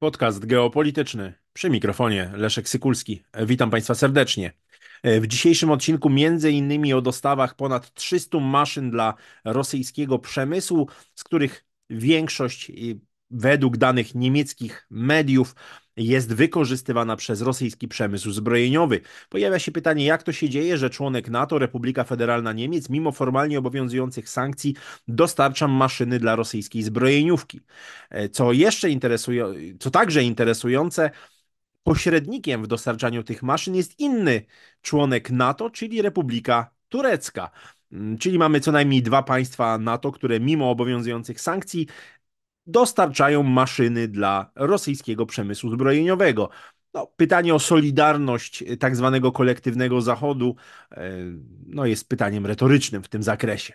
Podcast geopolityczny. Przy mikrofonie Leszek Sykulski. Witam Państwa serdecznie. W dzisiejszym odcinku między innymi o dostawach ponad 300 maszyn dla rosyjskiego przemysłu, z których większość według danych niemieckich mediów jest wykorzystywana przez rosyjski przemysł zbrojeniowy. Pojawia się pytanie, jak to się dzieje, że członek NATO, Republika Federalna Niemiec, mimo formalnie obowiązujących sankcji, dostarcza maszyny dla rosyjskiej zbrojeniówki. E, co jeszcze interesuje, co także interesujące, pośrednikiem w dostarczaniu tych maszyn jest inny członek NATO, czyli Republika Turecka. Mm, czyli mamy co najmniej dwa państwa NATO, które mimo obowiązujących sankcji dostarczają maszyny dla rosyjskiego przemysłu zbrojeniowego. No, pytanie o solidarność tak zwanego kolektywnego Zachodu e, no, jest pytaniem retorycznym w tym zakresie.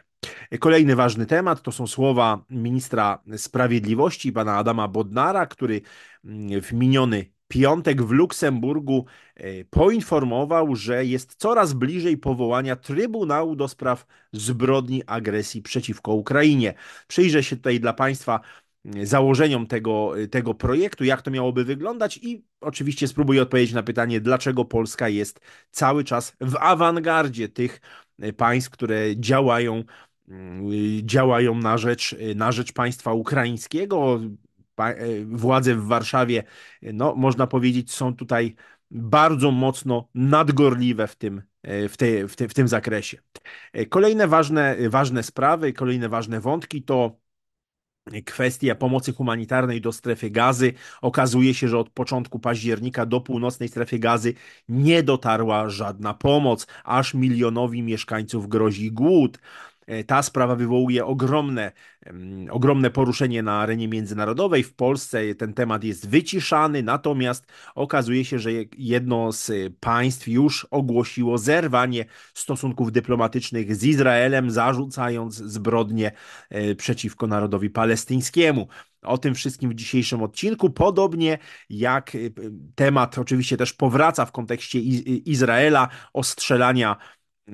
Kolejny ważny temat to są słowa ministra sprawiedliwości, pana Adama Bodnara, który mm, w miniony piątek w Luksemburgu e, poinformował, że jest coraz bliżej powołania Trybunału do spraw zbrodni agresji przeciwko Ukrainie. Przyjrzę się tutaj dla Państwa założeniom tego, tego projektu, jak to miałoby wyglądać i oczywiście spróbuję odpowiedzieć na pytanie, dlaczego Polska jest cały czas w awangardzie tych państw, które działają, działają na rzecz, na rzecz państwa ukraińskiego. Władze w Warszawie, no, można powiedzieć, są tutaj bardzo mocno nadgorliwe w tym, w, te, w, te, w tym zakresie. Kolejne ważne, ważne sprawy, kolejne ważne wątki to kwestia pomocy humanitarnej do strefy gazy. Okazuje się, że od początku października do północnej strefy gazy nie dotarła żadna pomoc, aż milionowi mieszkańców grozi głód. E, ta sprawa wywołuje ogromne, ogromne poruszenie na arenie międzynarodowej. W Polsce ten temat jest wyciszany, natomiast okazuje się, że jedno z państw już ogłosiło zerwanie stosunków dyplomatycznych z Izraelem, zarzucając zbrodnie e, przeciwko narodowi palestyńskiemu. O tym wszystkim w dzisiejszym odcinku, podobnie jak e, temat oczywiście też powraca w kontekście Izraela, ostrzelania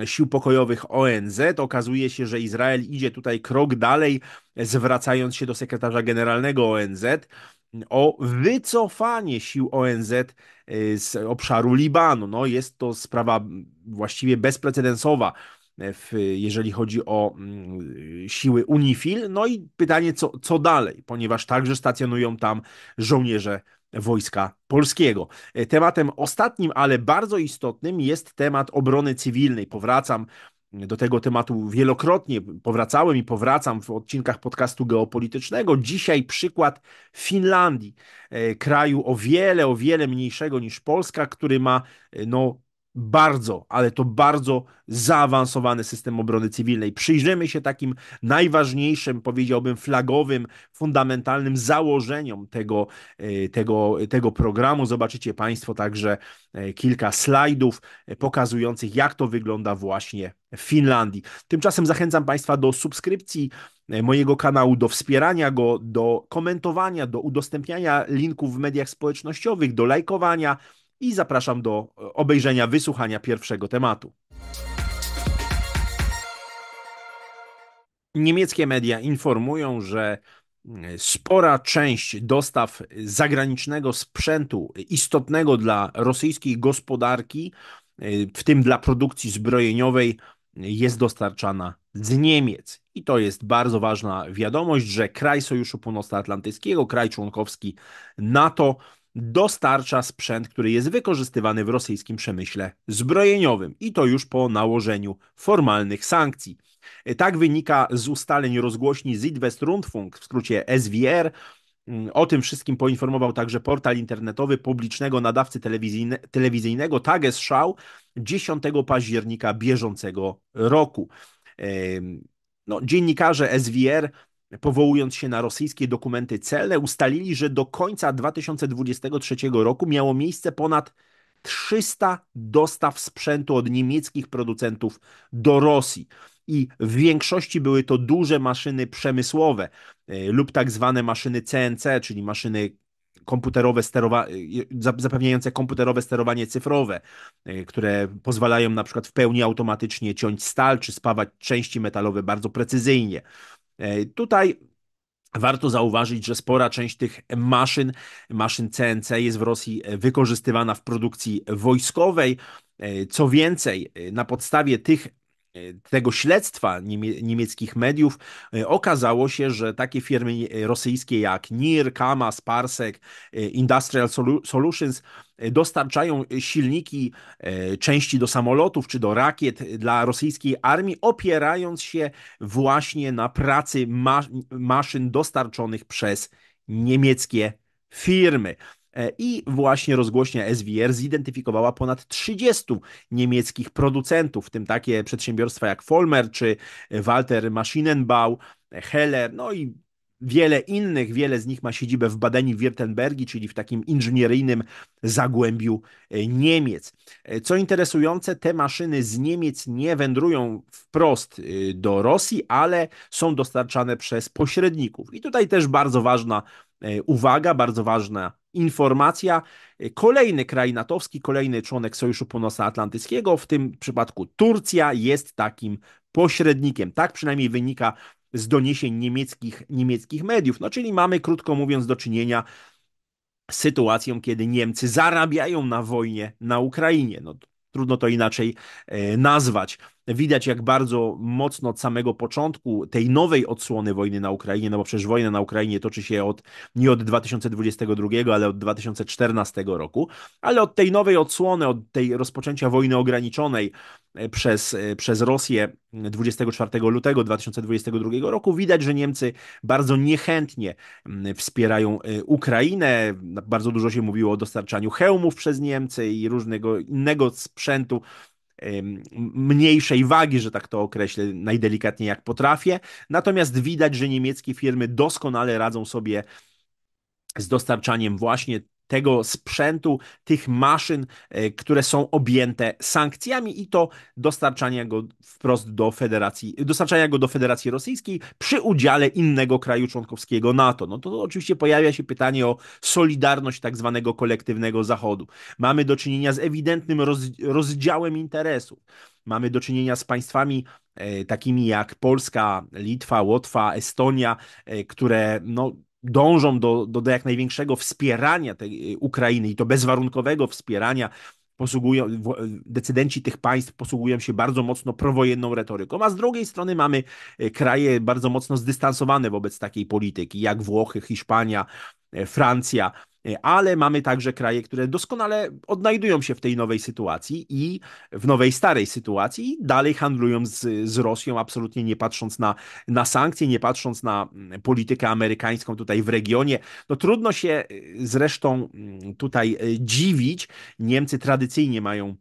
sił pokojowych ONZ. Okazuje się, że Izrael idzie tutaj krok dalej, zwracając się do sekretarza generalnego ONZ o wycofanie sił ONZ y, z obszaru Libanu. No, jest to sprawa właściwie bezprecedensowa. W, jeżeli chodzi o mm, siły UNIFIL. No i pytanie, co, co dalej, ponieważ także stacjonują tam żołnierze Wojska Polskiego. E, tematem ostatnim, ale bardzo istotnym jest temat obrony cywilnej. Powracam do tego tematu wielokrotnie, powracałem i powracam w odcinkach podcastu geopolitycznego. Dzisiaj przykład Finlandii, e, kraju o wiele, o wiele mniejszego niż Polska, który ma e, no, bardzo, ale to bardzo zaawansowany system obrony cywilnej. Przyjrzymy się takim najważniejszym, powiedziałbym, flagowym, fundamentalnym założeniom tego, e, tego, tego programu. Zobaczycie Państwo także e, kilka slajdów e, pokazujących, jak to wygląda właśnie w Finlandii. Tymczasem zachęcam Państwa do subskrypcji mojego kanału, do wspierania go, do komentowania, do udostępniania linków w mediach społecznościowych, do lajkowania i zapraszam do obejrzenia, wysłuchania pierwszego tematu. Niemieckie media informują, że spora część dostaw zagranicznego sprzętu istotnego dla rosyjskiej gospodarki, w tym dla produkcji zbrojeniowej, jest dostarczana z Niemiec. I to jest bardzo ważna wiadomość, że kraj Sojuszu Północnoatlantyckiego, kraj członkowski NATO, dostarcza sprzęt, który jest wykorzystywany w rosyjskim przemyśle zbrojeniowym i to już po nałożeniu formalnych sankcji. Tak wynika z ustaleń rozgłośni Südwestrundfunk, w skrócie SWR. O tym wszystkim poinformował także portal internetowy publicznego nadawcy telewizyjne, telewizyjnego Tagesschau 10 października bieżącego roku. No, dziennikarze SWR powołując się na rosyjskie dokumenty celne, ustalili, że do końca 2023 roku miało miejsce ponad 300 dostaw sprzętu od niemieckich producentów do Rosji. I w większości były to duże maszyny przemysłowe e, lub tak zwane maszyny CNC, czyli maszyny komputerowe sterowa- e, zapewniające komputerowe sterowanie cyfrowe, e, które pozwalają na przykład w pełni automatycznie ciąć stal czy spawać części metalowe bardzo precyzyjnie. E, tutaj Warto zauważyć, że spora część tych maszyn, maszyn CNC jest w Rosji wykorzystywana w produkcji wojskowej. Co więcej, na podstawie tych tego śledztwa niemieckich mediów okazało się, że takie firmy rosyjskie jak NIR, Kamas, Parsek, Industrial Solutions dostarczają silniki, e, części do samolotów czy do rakiet dla rosyjskiej armii, opierając się właśnie na pracy ma maszyn dostarczonych przez niemieckie firmy. E, I właśnie rozgłośnia SWR zidentyfikowała ponad 30 niemieckich producentów, w tym takie przedsiębiorstwa jak Vollmer czy Walter Maschinenbau, Heller, no i Wiele innych, wiele z nich ma siedzibę w Badeni-Württembergi, czyli w takim inżynieryjnym zagłębiu e, Niemiec. E, co interesujące, te maszyny z Niemiec nie wędrują wprost e, do Rosji, ale są dostarczane przez pośredników. I tutaj też bardzo ważna uwaga, bardzo ważna informacja. Kolejny kraj natowski, kolejny członek Sojuszu Północnoatlantyckiego, w tym przypadku Turcja, jest takim pośrednikiem. Tak przynajmniej wynika z doniesień niemieckich, niemieckich mediów. No czyli mamy, krótko mówiąc, do czynienia z sytuacją, kiedy Niemcy zarabiają na wojnie na Ukrainie. No, trudno to inaczej e, nazwać. Widać, jak bardzo mocno od samego początku tej nowej odsłony wojny na Ukrainie, no bo przecież wojna na Ukrainie toczy się od, nie od 2022, ale od 2014 roku, ale od tej nowej odsłony, od tej rozpoczęcia wojny ograniczonej e, przez, e, przez Rosję 24 lutego 2022 roku, widać, że Niemcy bardzo niechętnie wspierają e, Ukrainę. Bardzo dużo się mówiło o dostarczaniu hełmów przez Niemcy i różnego innego sprzętu mniejszej wagi, że tak to określę najdelikatniej jak potrafię. Natomiast widać, że niemieckie firmy doskonale radzą sobie z dostarczaniem właśnie tego sprzętu, tych maszyn, e, które są objęte sankcjami i to dostarczania go wprost do Federacji, dostarczania go do Federacji Rosyjskiej przy udziale innego kraju członkowskiego NATO. No to oczywiście pojawia się pytanie o solidarność tak zwanego kolektywnego Zachodu. Mamy do czynienia z ewidentnym roz, rozdziałem interesów. Mamy do czynienia z państwami e, takimi jak Polska, Litwa, Łotwa, Estonia, e, które no, dążą do, do, do jak największego wspierania tej y, Ukrainy i to bezwarunkowego wspierania. Posługują, decydenci tych państw posługują się bardzo mocno prowojenną retoryką, a z drugiej strony mamy y, kraje bardzo mocno zdystansowane wobec takiej polityki, jak Włochy, Hiszpania, y, Francja, ale mamy także kraje, które doskonale odnajdują się w tej nowej sytuacji i w nowej starej sytuacji i dalej handlują z, z Rosją, absolutnie nie patrząc na, na sankcje, nie patrząc na mm, politykę amerykańską tutaj w regionie. No trudno się y, zresztą mm, tutaj y, dziwić. Niemcy tradycyjnie mają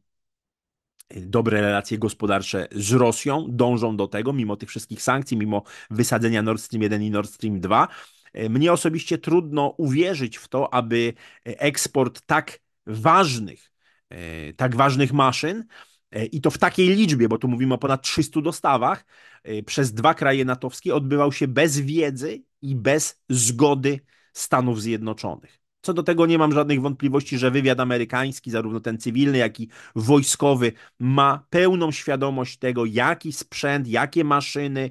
dobre relacje gospodarcze z Rosją, dążą do tego, mimo tych wszystkich sankcji, mimo wysadzenia Nord Stream 1 i Nord Stream 2. E, mnie osobiście trudno uwierzyć w to, aby eksport tak ważnych, e, tak ważnych maszyn e, i to w takiej liczbie, bo tu mówimy o ponad 300 dostawach, przez dwa kraje natowskie odbywał się bez wiedzy i bez zgody Stanów Zjednoczonych. Co do tego nie mam żadnych wątpliwości, że wywiad amerykański, zarówno ten cywilny, jak i wojskowy, ma pełną świadomość tego, jaki sprzęt, jakie maszyny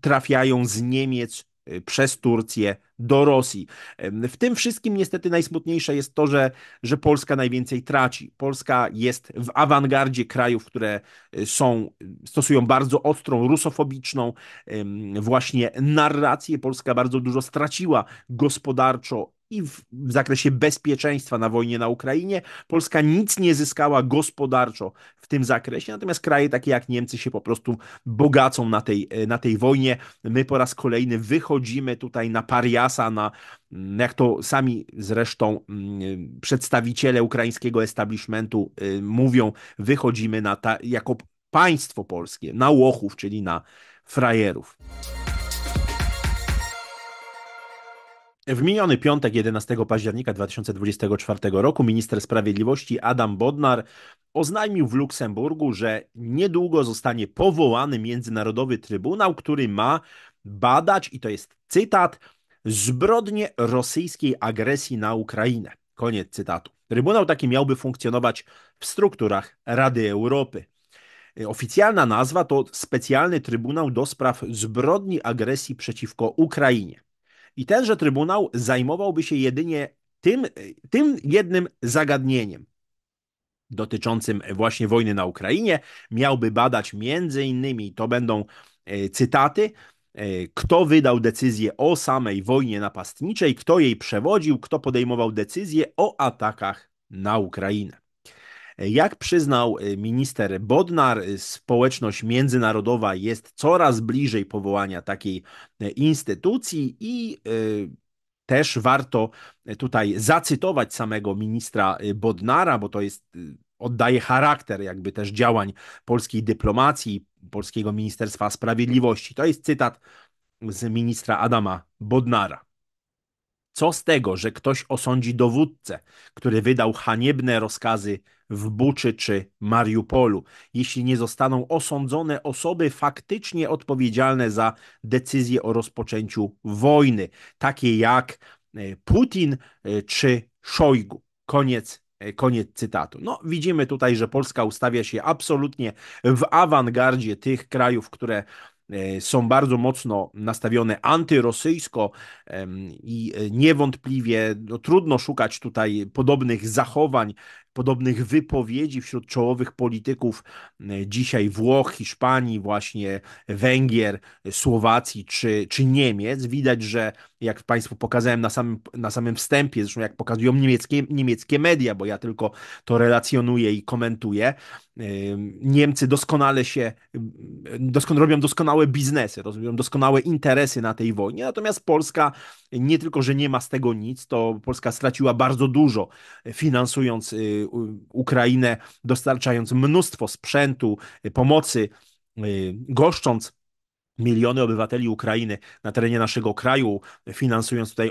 trafiają z Niemiec przez Turcję do Rosji. W tym wszystkim niestety najsmutniejsze jest to, że, że Polska najwięcej traci. Polska jest w awangardzie krajów, które y, są, stosują bardzo ostrą, rusofobiczną właśnie narrację. Polska bardzo dużo straciła gospodarczo i w, w, zakresie bezpieczeństwa na wojnie na Ukrainie. Polska nic nie zyskała gospodarczo w tym zakresie, natomiast kraje takie jak Niemcy się po prostu bogacą na tej, na tej wojnie. My po raz kolejny wychodzimy tutaj na pariasa, na jak to sami zresztą mm, przedstawiciele ukraińskiego establishmentu y, mówią, wychodzimy na ta, jako państwo polskie na łochów, czyli na frajerów. W miniony piątek, 11 października 2024 roku, minister sprawiedliwości Adam Bodnar oznajmił w Luksemburgu, że niedługo zostanie powołany Międzynarodowy Trybunał, który ma badać, i to jest cytat, zbrodnie rosyjskiej agresji na Ukrainę. Koniec cytatu. Trybunał taki miałby funkcjonować w strukturach Rady Europy. Oficjalna nazwa to Specjalny Trybunał do spraw zbrodni agresji przeciwko Ukrainie. I tenże Trybunał zajmowałby się jedynie tym, tym jednym zagadnieniem dotyczącym właśnie wojny na Ukrainie. Miałby badać między innymi, to będą e, cytaty, e, kto wydał decyzję o samej wojnie napastniczej, kto jej przewodził, kto podejmował decyzje o atakach na Ukrainę. Jak przyznał e, minister Bodnar, społeczność międzynarodowa jest coraz bliżej powołania takiej instytucji i też warto tutaj zacytować samego ministra Bodnara, bo to jest oddaje charakter jakby też działań polskiej dyplomacji, polskiego Ministerstwa Sprawiedliwości. To jest cytat z ministra Adama Bodnara. Co z tego, że ktoś osądzi dowódcę, który wydał haniebne rozkazy w Buczy czy Mariupolu, jeśli nie zostaną osądzone osoby faktycznie odpowiedzialne za decyzję o rozpoczęciu wojny, takie jak e, Putin e, czy Szojgu. Koniec E, koniec cytatu. No, widzimy tutaj, że Polska ustawia się absolutnie w awangardzie tych krajów, które są bardzo mocno nastawione antyrosyjsko i e, niewątpliwie no, trudno szukać tutaj podobnych zachowań podobnych wypowiedzi wśród czołowych polityków e, dzisiaj Włoch, Hiszpanii, właśnie Węgier, Słowacji czy, czy Niemiec. Widać, że jak Państwu pokazałem na samym, na samym wstępie, zresztą jak pokazują niemieckie, niemieckie media, bo ja tylko to relacjonuję i komentuję, e, Niemcy doskonale się, doskonale robią doskonałe biznesy, robią doskonałe interesy na tej wojnie, natomiast Polska nie tylko, że nie ma z tego nic, to Polska straciła bardzo dużo, finansując y, Ukrainę, dostarczając mnóstwo sprzętu, y, pomocy, y, goszcząc miliony obywateli Ukrainy na terenie naszego kraju, finansując tutaj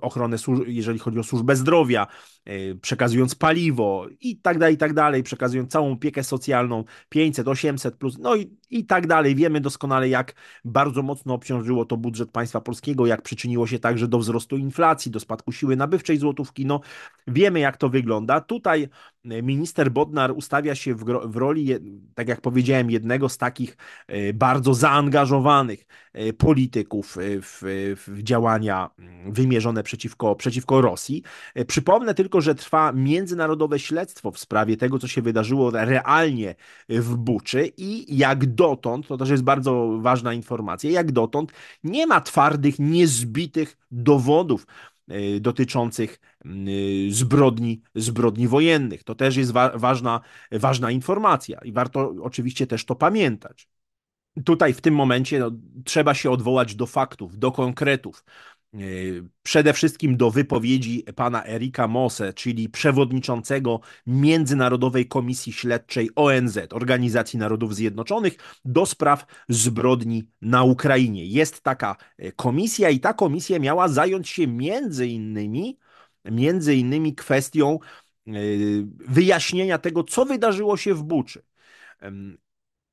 ochronę, jeżeli chodzi o służbę zdrowia, e, przekazując paliwo i tak dalej, i tak dalej, przekazując całą opiekę socjalną 500, 800 plus, no i, i tak dalej. Wiemy doskonale, jak bardzo mocno obciążyło to budżet państwa polskiego, jak przyczyniło się także do wzrostu inflacji, do spadku siły nabywczej złotówki. No, wiemy, jak to wygląda. Tutaj minister Bodnar ustawia się w, w roli, tak jak powiedziałem, jednego z takich e, bardzo zaangażowanych, e, polityków e, w, w działania mm, wymierzone przeciwko, przeciwko Rosji. E, przypomnę tylko, że trwa międzynarodowe śledztwo w sprawie tego, co się wydarzyło realnie w Buczy i jak dotąd, to też jest bardzo ważna informacja, jak dotąd nie ma twardych, niezbitych dowodów dotyczących mm, zbrodni, zbrodni wojennych. To też jest wa ważna, ważna informacja i warto oczywiście też to pamiętać tutaj w tym momencie no, trzeba się odwołać do faktów, do konkretów. E, przede wszystkim do wypowiedzi pana Erika Mose, czyli przewodniczącego Międzynarodowej Komisji Śledczej ONZ, Organizacji Narodów Zjednoczonych, do spraw zbrodni na Ukrainie. Jest taka e, komisja i ta komisja miała zająć się między innymi, między innymi kwestią e, wyjaśnienia tego, co wydarzyło się w Buczy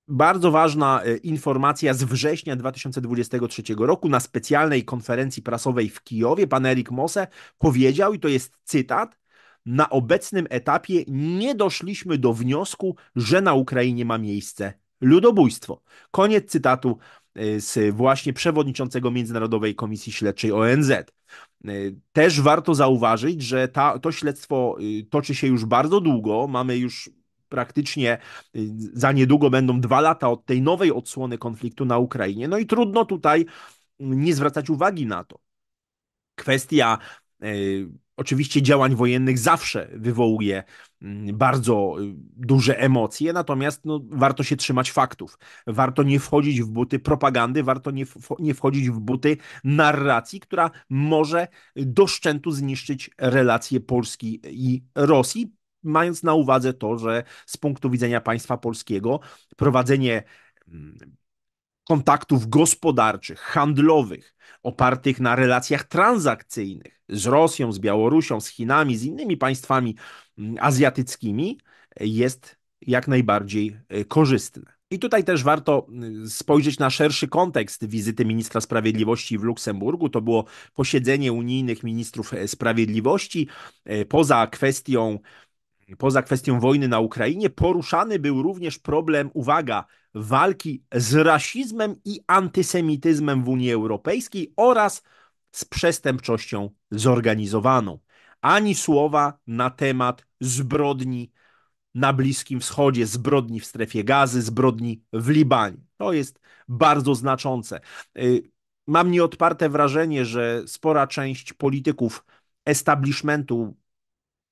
bardzo ważna e, informacja z września 2023 roku na specjalnej konferencji prasowej w Kijowie. Pan Erik Mose powiedział, i to jest cytat, na obecnym etapie nie doszliśmy do wniosku, że na Ukrainie ma miejsce ludobójstwo. Koniec cytatu e, z właśnie przewodniczącego Międzynarodowej Komisji Śledczej ONZ. E, też warto zauważyć, że ta, to śledztwo toczy się już bardzo długo. Mamy już praktycznie y, za niedługo będą dwa lata od tej nowej odsłony konfliktu na Ukrainie. No i trudno tutaj nie zwracać uwagi na to. Kwestia y, oczywiście działań wojennych zawsze wywołuje mm, bardzo y, duże emocje, natomiast no, warto się trzymać faktów. Warto nie wchodzić w buty propagandy, warto nie, nie wchodzić w buty narracji, która może do szczętu zniszczyć relacje Polski i Rosji, mając na uwadze to, że z punktu widzenia państwa polskiego prowadzenie mm, kontaktów gospodarczych, handlowych, opartych na relacjach transakcyjnych z Rosją, z Białorusią, z Chinami, z innymi państwami mm, azjatyckimi jest jak najbardziej e, korzystne. I tutaj też warto mm, spojrzeć na szerszy kontekst wizyty ministra sprawiedliwości w Luksemburgu. To było posiedzenie unijnych ministrów e, sprawiedliwości. E, poza kwestią poza kwestią wojny na Ukrainie, poruszany był również problem, uwaga, walki z rasizmem i antysemityzmem w Unii Europejskiej oraz z przestępczością zorganizowaną. Ani słowa na temat zbrodni na Bliskim Wschodzie, zbrodni w strefie gazy, zbrodni w Libanie. To jest bardzo znaczące. Y, mam nieodparte wrażenie, że spora część polityków establishmentu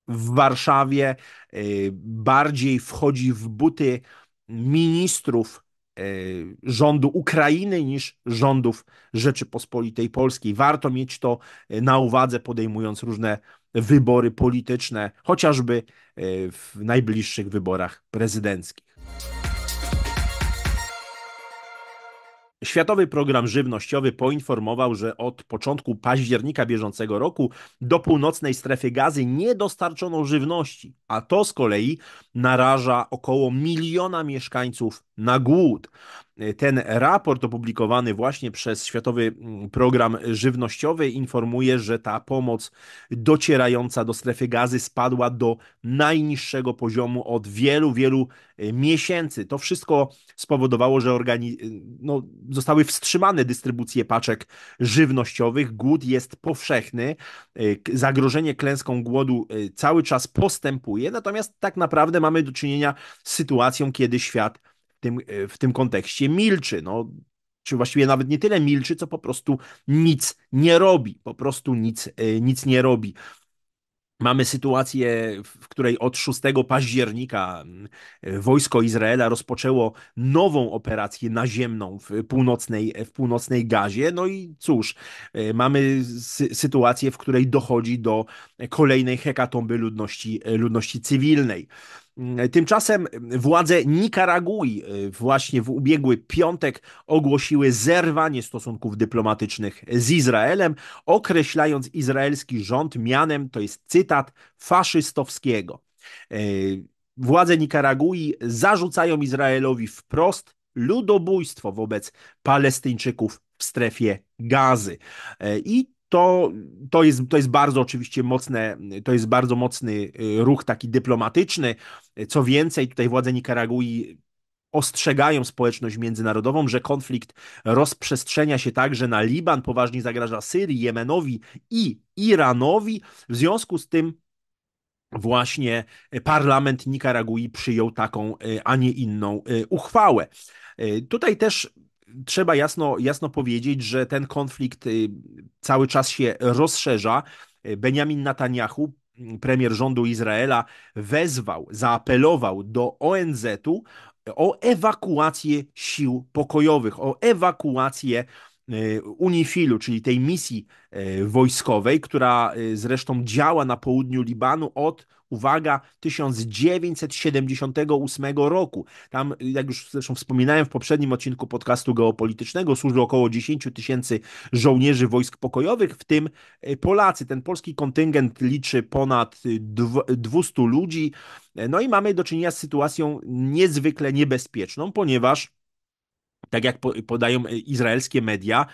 w Warszawie y, bardziej wchodzi w buty ministrów y, rządu Ukrainy niż rządów Rzeczypospolitej Polskiej. Warto mieć to na uwadze, podejmując różne wybory polityczne, chociażby w najbliższych wyborach prezydenckich. Światowy Program Żywnościowy poinformował, że od początku października bieżącego roku do północnej strefy gazy nie dostarczono żywności, a to z kolei naraża około miliona mieszkańców na głód. Ten raport opublikowany właśnie przez Światowy Program Żywnościowy informuje, że ta pomoc docierająca do strefy gazy spadła do najniższego poziomu od wielu, wielu miesięcy. To wszystko spowodowało, że organi- no, zostały wstrzymane dystrybucje paczek żywnościowych. Głód jest powszechny. Zagrożenie klęską głodu cały czas postępuje, natomiast tak naprawdę mamy do czynienia z sytuacją, kiedy świat tym, e, w tym kontekście milczy. No, czy właściwie nawet nie tyle milczy, co po prostu nic nie robi. Po prostu nic, e, nic nie robi. Mamy sytuację, w której od 6 października e, wojsko Izraela rozpoczęło nową operację naziemną w północnej, w północnej Gazie. No i cóż, mamy sy sytuację, w której dochodzi do kolejnej hekatomby ludności, ludności cywilnej. Tymczasem władze Nikaragui e, właśnie w ubiegły piątek ogłosiły zerwanie stosunków dyplomatycznych z Izraelem, określając izraelski rząd mianem, to jest cytat, faszystowskiego. E, władze Nikaragui zarzucają Izraelowi wprost ludobójstwo wobec Palestyńczyków w strefie gazy. E, I to, to, jest, to jest bardzo oczywiście mocne, to jest bardzo mocny y, ruch taki dyplomatyczny. Co więcej, tutaj władze Nikaragui ostrzegają społeczność międzynarodową, że konflikt rozprzestrzenia się także na Liban, poważnie zagraża Syrii, Jemenowi i Iranowi. W związku z tym właśnie parlament Nikaragui przyjął taką, y, a nie inną y, uchwałę. Tutaj też trzeba jasno, jasno powiedzieć, że ten konflikt y, cały czas się rozszerza. Benjamin Netanyahu, premier rządu Izraela, wezwał, zaapelował do ONZ-u o ewakuację sił pokojowych, o ewakuację y, UNIFIL-u, czyli tej misji y, wojskowej, która zresztą działa na południu Libanu od uwaga, 1978 roku. Tam, jak już zresztą wspominałem w poprzednim odcinku podcastu geopolitycznego, służy około 10 tysięcy żołnierzy wojsk pokojowych, w tym e, Polacy. Ten polski kontyngent liczy ponad 200 ludzi. E, no i mamy do czynienia z sytuacją niezwykle niebezpieczną, ponieważ tak jak podają e, izraelskie media,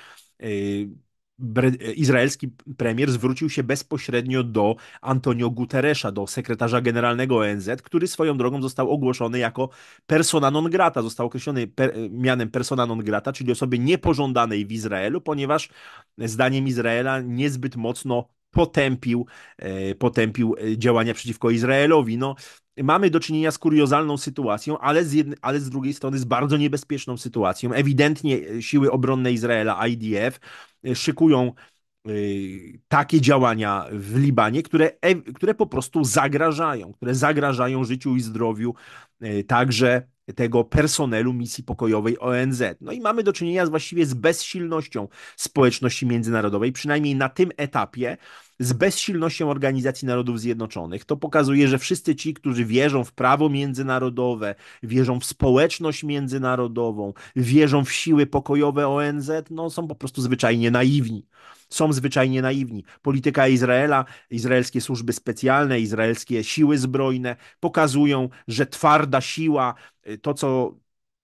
izraelski premier zwrócił się bezpośrednio do Antonio Guterresza, do sekretarza generalnego ONZ, który swoją drogą został ogłoszony jako persona non grata, został określony per, mianem persona non grata, czyli osoby niepożądanej w Izraelu, ponieważ zdaniem Izraela niezbyt mocno potępił, e, potępił działania przeciwko Izraelowi. No, mamy do czynienia z kuriozalną sytuacją, ale z, jednej, ale z drugiej strony z bardzo niebezpieczną sytuacją. Ewidentnie siły obronne Izraela, IDF, szykują takie działania w Libanie, które, które po prostu zagrażają, które zagrażają życiu i zdrowiu także tego personelu misji pokojowej ONZ. No i mamy do czynienia z, właściwie z bezsilnością społeczności międzynarodowej, przynajmniej na tym etapie, z bezsilnością Organizacji Narodów Zjednoczonych. To pokazuje, że wszyscy ci, którzy wierzą w prawo międzynarodowe, wierzą w społeczność międzynarodową, wierzą w siły pokojowe ONZ, no są po prostu zwyczajnie naiwni są zwyczajnie naiwni. Polityka Izraela, izraelskie służby specjalne, izraelskie siły zbrojne pokazują, że twarda siła, y, to co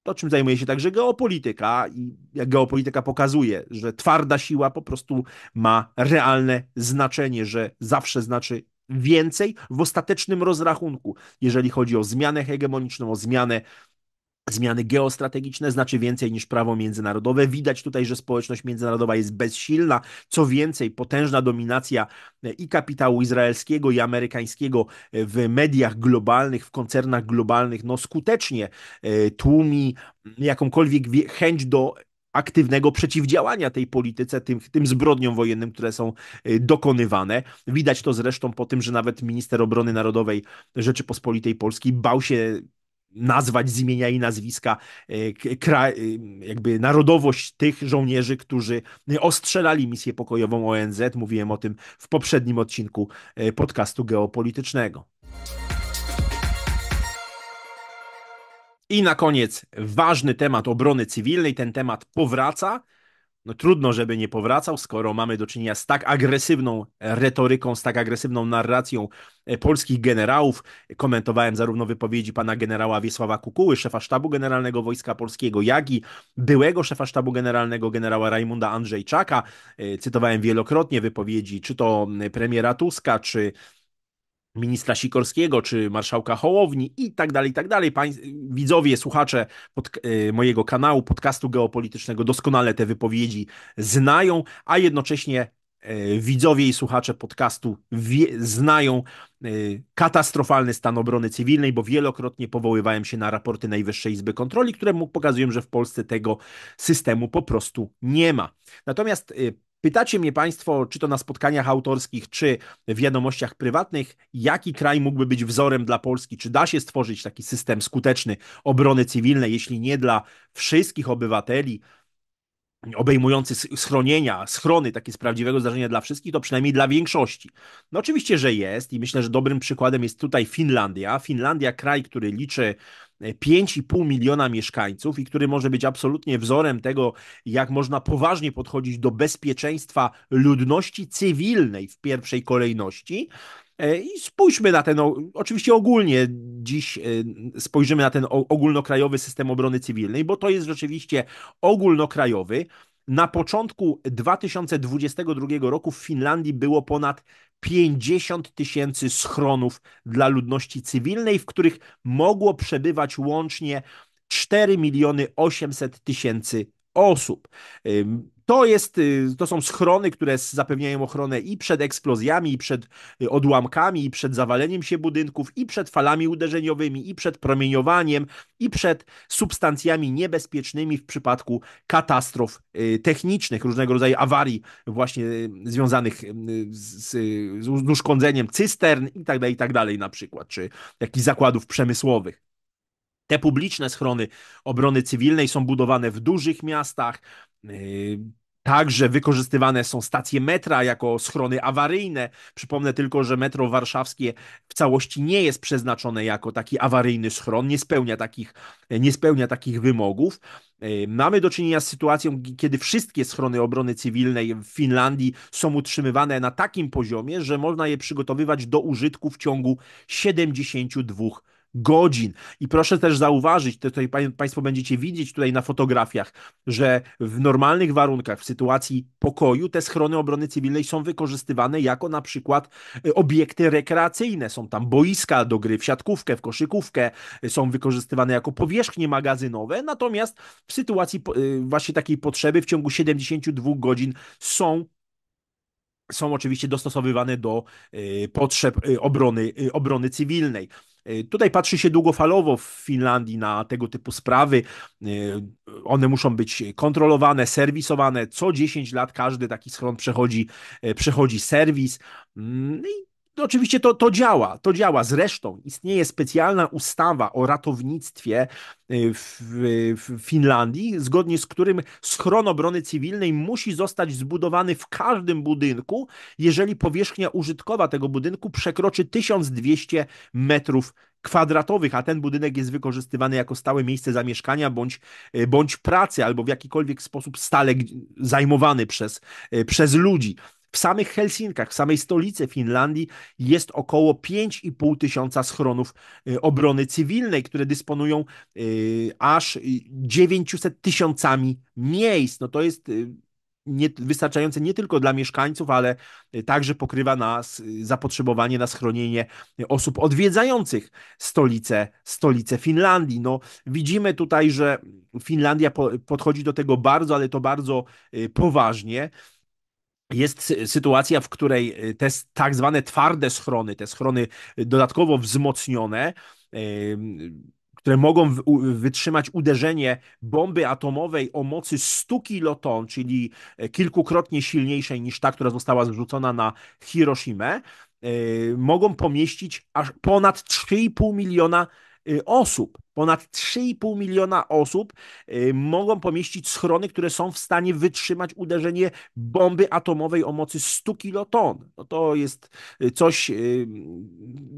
to czym zajmuje się także geopolityka i jak geopolityka pokazuje, że twarda siła po prostu ma realne znaczenie, że zawsze znaczy więcej w ostatecznym rozrachunku, jeżeli chodzi o zmianę hegemoniczną, o zmianę Zmiany geostrategiczne znaczy więcej niż prawo międzynarodowe. Widać tutaj, że społeczność międzynarodowa jest bezsilna. Co więcej, potężna dominacja e, i kapitału izraelskiego, i amerykańskiego e, w mediach globalnych, w koncernach globalnych, no skutecznie e, tłumi jakąkolwiek chęć do aktywnego przeciwdziałania tej polityce, tym, tym zbrodniom wojennym, które są dokonywane. Widać to zresztą po tym, że nawet minister obrony narodowej Rzeczypospolitej Polskiej bał się nazwać z imienia i nazwiska e, e, jakby narodowość tych żołnierzy, którzy ostrzelali misję pokojową ONZ. Mówiłem o tym w poprzednim odcinku e, podcastu geopolitycznego. I na koniec ważny temat obrony cywilnej. Ten temat powraca no trudno, żeby nie powracał, skoro mamy do czynienia z tak agresywną retoryką, z tak agresywną narracją e, polskich generałów. Komentowałem zarówno wypowiedzi pana generała Wiesława Kukuły, szefa sztabu generalnego Wojska Polskiego, jak i byłego szefa sztabu generalnego generała Rajmunda Andrzejczaka. E, cytowałem wielokrotnie wypowiedzi czy to premiera Tuska, czy ministra Sikorskiego, czy marszałka Hołowni i tak dalej, i tak dalej. Widzowie, słuchacze pod, y, mojego kanału, podcastu geopolitycznego doskonale te wypowiedzi znają, a jednocześnie y, widzowie i słuchacze podcastu wie, znają y, katastrofalny stan obrony cywilnej, bo wielokrotnie powoływałem się na raporty Najwyższej Izby Kontroli, które pokazują, że w Polsce tego systemu po prostu nie ma. Natomiast Pytacie mnie Państwo, czy to na spotkaniach autorskich, czy w wiadomościach prywatnych, jaki kraj mógłby być wzorem dla Polski? Czy da się stworzyć taki system skuteczny obrony cywilnej, jeśli nie dla wszystkich obywateli, obejmujący schronienia, schrony, takie z prawdziwego zdarzenia dla wszystkich, to przynajmniej dla większości. No oczywiście, że jest i myślę, że dobrym przykładem jest tutaj Finlandia. Finlandia, kraj, który liczy 5,5 miliona mieszkańców i który może być absolutnie wzorem tego, jak można poważnie podchodzić do bezpieczeństwa ludności cywilnej w pierwszej kolejności. E, I spójrzmy na ten, oczywiście ogólnie dziś e, spojrzymy na ten ogólnokrajowy system obrony cywilnej, bo to jest rzeczywiście ogólnokrajowy. Na początku 2022 roku w Finlandii było ponad 50 tysięcy schronów dla ludności cywilnej, w których mogło przebywać łącznie 4 miliony 800 tysięcy osób. To, jest, y, to są schrony, które zapewniają ochronę i przed eksplozjami, i przed y, odłamkami, i przed zawaleniem się budynków, i przed falami uderzeniowymi, i przed promieniowaniem, i przed substancjami niebezpiecznymi w przypadku katastrof y, technicznych, różnego rodzaju awarii właśnie związanych z, z uszkodzeniem cystern i tak dalej, i tak na przykład, czy jakichś zakładów przemysłowych. Te publiczne schrony obrony cywilnej są budowane w dużych miastach. Y, także wykorzystywane są stacje metra jako schrony awaryjne. Przypomnę tylko, że metro warszawskie w całości nie jest przeznaczone jako taki awaryjny schron, nie spełnia takich, nie spełnia takich wymogów. Y, mamy do czynienia z sytuacją, kiedy wszystkie schrony obrony cywilnej w Finlandii są utrzymywane na takim poziomie, że można je przygotowywać do użytku w ciągu 72 godzin. I proszę też zauważyć, to tutaj Państwo będziecie widzieć tutaj na fotografiach, że w normalnych warunkach, w sytuacji pokoju, te schrony obrony cywilnej są wykorzystywane jako na przykład y, obiekty rekreacyjne. Są tam boiska do gry w siatkówkę, w koszykówkę, y, są wykorzystywane jako powierzchnie magazynowe, natomiast w sytuacji y, właśnie takiej potrzeby w ciągu 72 godzin są są oczywiście dostosowywane do potrzeb obrony, obrony cywilnej. Tutaj patrzy się długofalowo w Finlandii na tego typu sprawy. E, one muszą być kontrolowane, serwisowane. Co 10 lat każdy taki schron przechodzi, e, przechodzi serwis. Mm, I oczywiście to, to działa, to działa. Zresztą istnieje specjalna ustawa o ratownictwie w, w, Finlandii, zgodnie z którym schron obrony cywilnej musi zostać zbudowany w każdym budynku, jeżeli powierzchnia użytkowa tego budynku przekroczy 1200 metrów kwadratowych, a ten budynek jest wykorzystywany jako stałe miejsce zamieszkania bądź, bądź pracy, albo w jakikolwiek sposób stale zajmowany przez, przez ludzi. W samych Helsinkach, w samej stolicy Finlandii jest około 5,5 tysiąca schronów y, obrony cywilnej, które dysponują y, aż 900 tysiącami miejsc. No to jest y, nie, wystarczające nie tylko dla mieszkańców, ale także pokrywa nas zapotrzebowanie na schronienie osób odwiedzających stolicę, stolicę Finlandii. No, widzimy tutaj, że Finlandia po, podchodzi do tego bardzo, ale to bardzo poważnie jest sytuacja, w której te tak zwane twarde schrony, te schrony dodatkowo wzmocnione, które mogą wytrzymać uderzenie bomby atomowej o mocy 100 kiloton, czyli kilkukrotnie silniejszej niż ta, która została zrzucona na Hiroshimę, mogą pomieścić aż ponad 3,5 miliona osób ponad 3,5 miliona osób y, mogą pomieścić schrony, które są w stanie wytrzymać uderzenie bomby atomowej o mocy 100 kiloton. No to jest y, coś, y,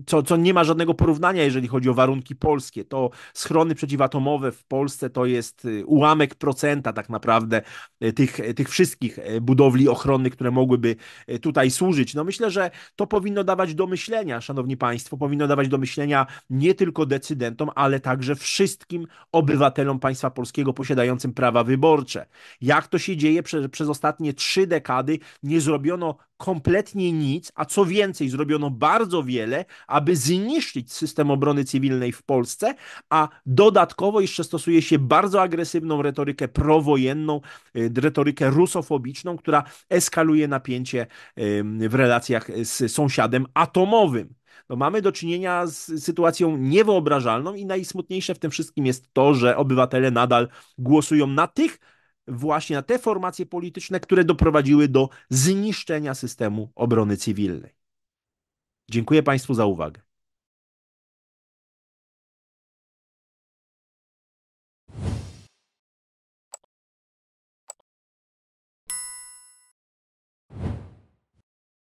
co, co nie ma żadnego porównania, jeżeli chodzi o warunki polskie. To schrony przeciwatomowe w Polsce to jest ułamek procenta tak naprawdę tych, tych wszystkich budowli ochronnych, które mogłyby tutaj służyć. No myślę, że to powinno dawać do myślenia, szanowni państwo, powinno dawać do myślenia nie tylko decydentom, ale także także wszystkim obywatelom państwa polskiego posiadającym prawa wyborcze. Jak to się dzieje? Przez, przez ostatnie trzy dekady nie zrobiono kompletnie nic, a co więcej, zrobiono bardzo wiele, aby zniszczyć system obrony cywilnej w Polsce, a dodatkowo jeszcze stosuje się bardzo agresywną retorykę prowojenną, y, retorykę rusofobiczną, która eskaluje napięcie w relacjach z sąsiadem atomowym no mamy do czynienia z sytuacją niewyobrażalną i najsmutniejsze w tym wszystkim jest to, że obywatele nadal głosują na tych, właśnie na te formacje polityczne, które doprowadziły do zniszczenia systemu obrony cywilnej. Dziękuję Państwu za uwagę.